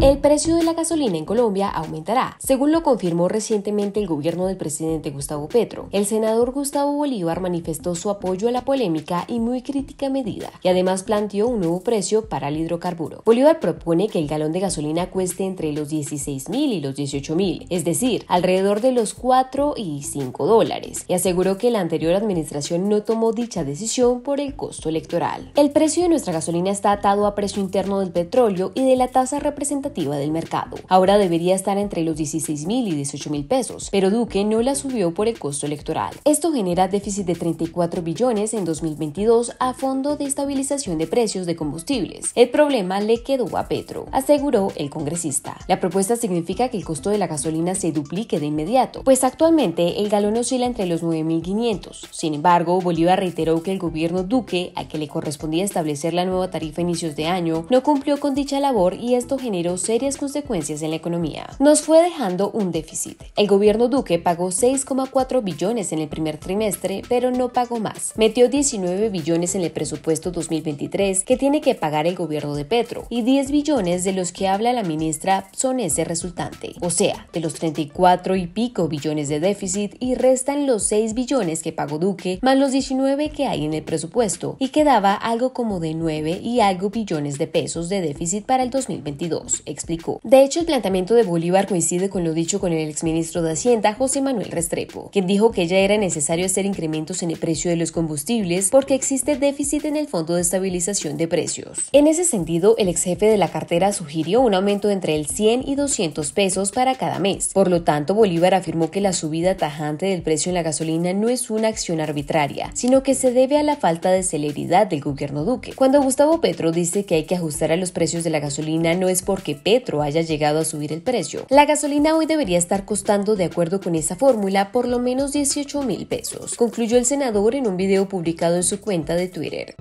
El precio de la gasolina en Colombia aumentará, según lo confirmó recientemente el gobierno del presidente Gustavo Petro. El senador Gustavo Bolívar manifestó su apoyo a la polémica y muy crítica medida, y además planteó un nuevo precio para el hidrocarburo. Bolívar propone que el galón de gasolina cueste entre los 16 mil y los 18 mil, es decir, alrededor de los 4 y 5 dólares, y aseguró que la anterior administración no tomó dicha decisión por el costo electoral. El precio de nuestra gasolina está atado a precio interno del petróleo y de la tasa representativa del mercado. Ahora debería estar entre los 16 mil y 18 mil pesos, pero Duque no la subió por el costo electoral. Esto genera déficit de 34 billones en 2022 a Fondo de Estabilización de Precios de Combustibles. El problema le quedó a Petro, aseguró el congresista. La propuesta significa que el costo de la gasolina se duplique de inmediato, pues actualmente el galón oscila entre los 9.500. Sin embargo, Bolívar reiteró que el gobierno Duque, al que le correspondía establecer la nueva tarifa a inicios de año, no cumplió con dicha labor y esto generó serias consecuencias en la economía. Nos fue dejando un déficit. El gobierno Duque pagó 6,4 billones en el primer trimestre, pero no pagó más. Metió 19 billones en el presupuesto 2023 que tiene que pagar el gobierno de Petro y 10 billones de los que habla la ministra son ese resultante. O sea, de los 34 y pico billones de déficit y restan los 6 billones que pagó Duque más los 19 que hay en el presupuesto y quedaba algo como de 9 y algo billones de pesos de déficit para el 2022 explicó. De hecho, el planteamiento de Bolívar coincide con lo dicho con el exministro de Hacienda, José Manuel Restrepo, quien dijo que ya era necesario hacer incrementos en el precio de los combustibles porque existe déficit en el Fondo de Estabilización de Precios. En ese sentido, el ex jefe de la cartera sugirió un aumento entre el 100 y 200 pesos para cada mes. Por lo tanto, Bolívar afirmó que la subida tajante del precio en la gasolina no es una acción arbitraria, sino que se debe a la falta de celeridad del gobierno Duque. Cuando Gustavo Petro dice que hay que ajustar a los precios de la gasolina no es porque Petro haya llegado a subir el precio. La gasolina hoy debería estar costando, de acuerdo con esa fórmula, por lo menos 18 mil pesos, concluyó el senador en un video publicado en su cuenta de Twitter.